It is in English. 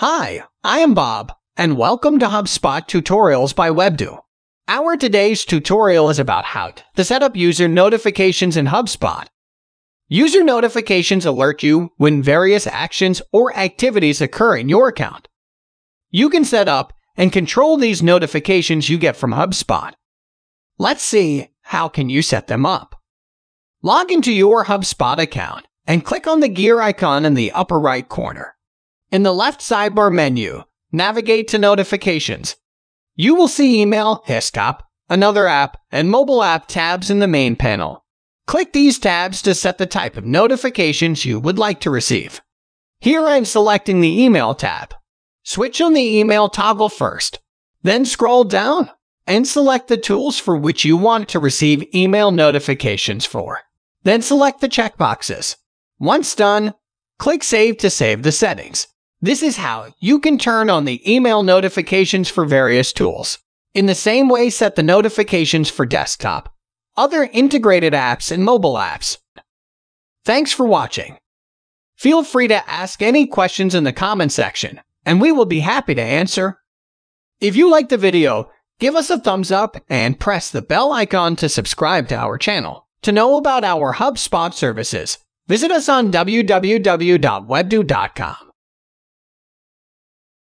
Hi, I am Bob, and welcome to HubSpot Tutorials by Webdew. Our today's tutorial is about how to set up user notifications in HubSpot. User notifications alert you when various actions or activities occur in your account. You can set up and control these notifications you get from HubSpot. Let's see how can you set them up. Log into your HubSpot account and click on the gear icon in the upper right corner. In the left sidebar menu, navigate to Notifications. You will see Email, Desktop, Another App, and Mobile App tabs in the main panel. Click these tabs to set the type of notifications you would like to receive. Here I'm selecting the Email tab. Switch on the Email toggle first. Then scroll down and select the tools for which you want to receive email notifications for. Then select the checkboxes. Once done, click Save to save the settings. This is how you can turn on the email notifications for various tools. In the same way, set the notifications for desktop, other integrated apps, and mobile apps. Thanks for watching. Feel free to ask any questions in the comment section, and we will be happy to answer. If you liked the video, give us a thumbs up and press the bell icon to subscribe to our channel. To know about our HubSpot services, visit us on www.webdew.com.